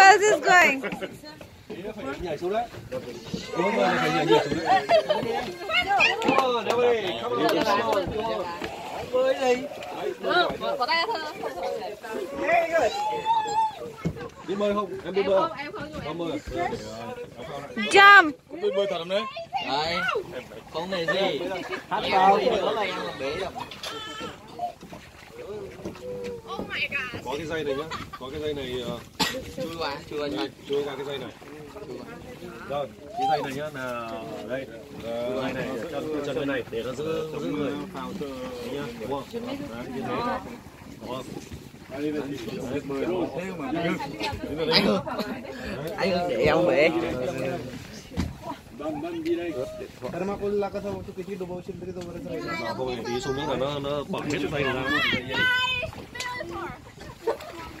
else is going? phải nhảy xuống đấy đúng rồi phải nhảy nhảy xuống đấy bơi đi bỏ tay ra thôi biết bơi không em bơi không em không không bơi Jump! biết bơi thật không đấy Đấy, không này gì. Hát Em vào. đi nữa là em làm bế được. Có cái dây này nhá. Có cái dây này ờ, Chui qua, chui qua chui ra cái dây này. Rồi cái dây này nhá là đây. Cái dây này ở chân chân bên này để nó giữ giữ người. Nhá đúng không đấy như thế. Đúng không Anh ơi, anh ơi, để em bế. Mà không thì tí xuống nước là nó nó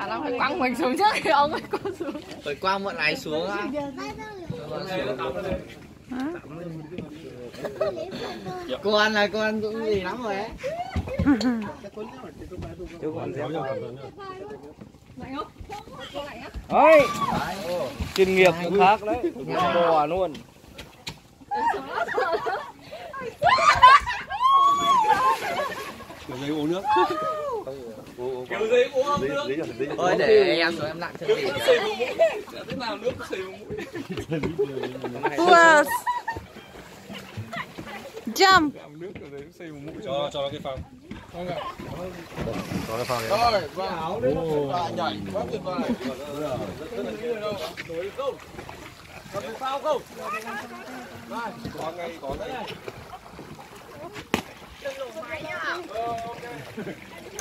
khả năng phải quăng mình xuống trước thì ông mới có xuống. Phải qua bọn này xuống á. Cô ăn này, cô ăn cũng gì lắm rồi ấy. Chú còn thận nhá Ôi, chuyên nghiệp cũng khác đấy, bò luôn. kiểu dây uống nước Nước. lý Thôi để em xuống em lặn chân gì. Who else? Jump! cho cho nó cái phao cho cái phao Rồi, vào đấy, và nhảy, quá tuyệt vời. có ngay có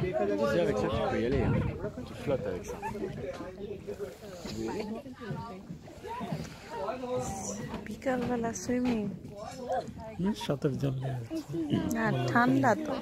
ngay Viens avec ça, tu peux y aller. hein. Tu flottes avec ça. বিকালবেলা সুইমিং সাঁতার জানলে আর ঠান্ডা তো